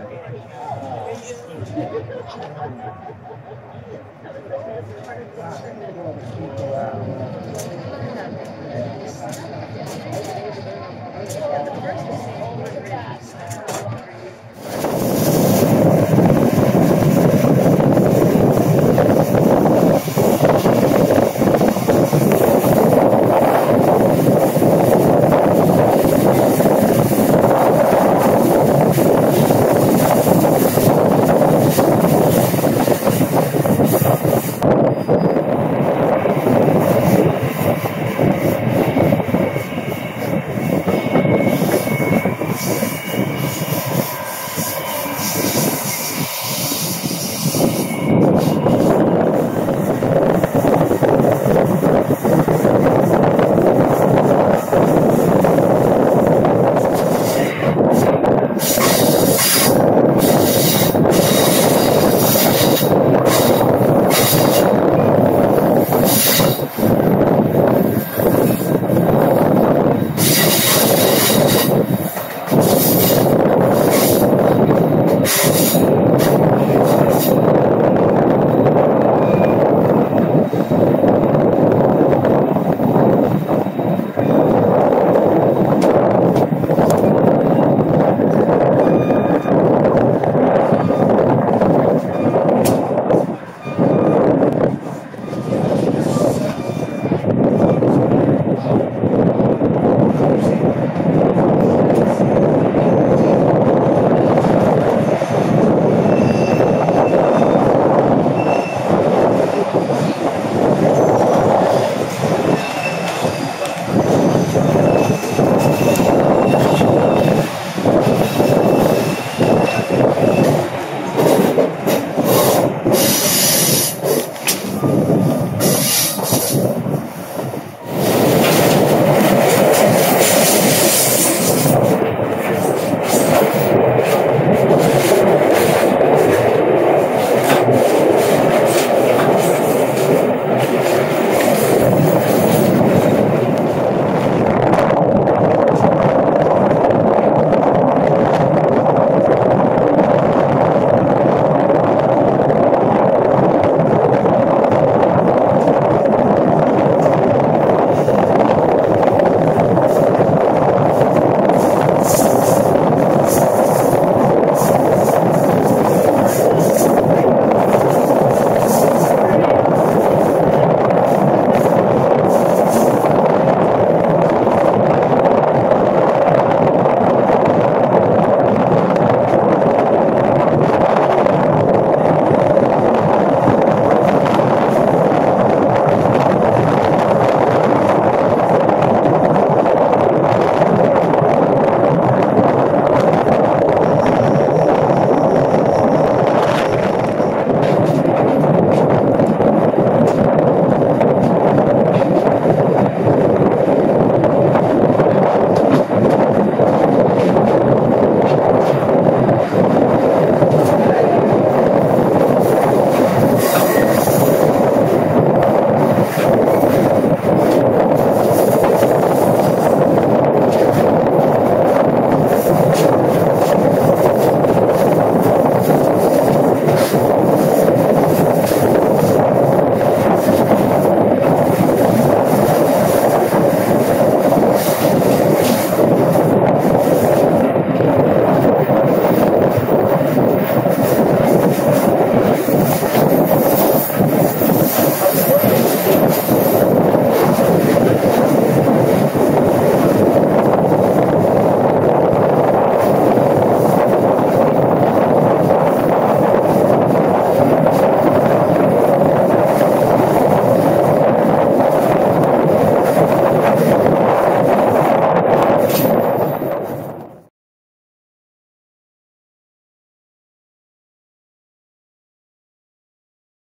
Yeah, the first is over grass.